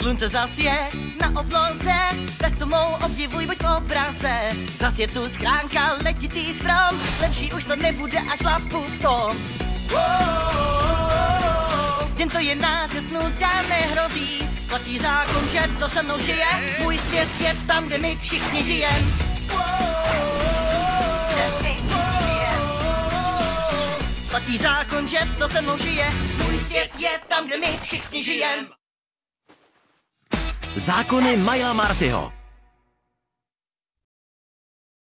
Slunce zas je na obloze, cestu mou obdivuj, buď v obraze. Zas je tu schránka, letitý strom, lepší už to nebude, až lapu tom. Jen to je nářecnutá nehrozí, platí zákon, že to se mnou žije, můj svět je tam, kde my všichni žijem. Platí zákon, že to se mnou žije, můj svět je tam, kde my všichni žijem. Zákony Maila Martyho.